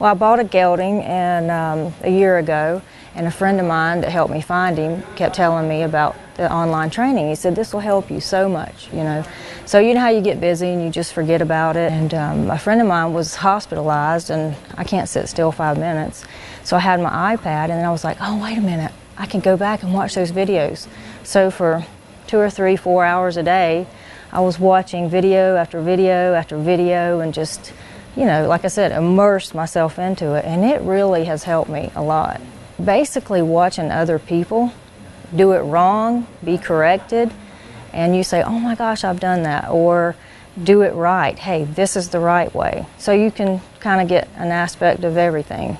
Well, I bought a gelding and um, a year ago, and a friend of mine that helped me find him kept telling me about the online training. He said this will help you so much, you know. So you know how you get busy and you just forget about it. And um, a friend of mine was hospitalized, and I can't sit still five minutes. So I had my iPad, and then I was like, oh wait a minute, I can go back and watch those videos. So for two or three, four hours a day, I was watching video after video after video, and just you know, like I said, immerse myself into it, and it really has helped me a lot. Basically, watching other people do it wrong, be corrected, and you say, oh my gosh, I've done that, or do it right. Hey, this is the right way. So you can kind of get an aspect of everything.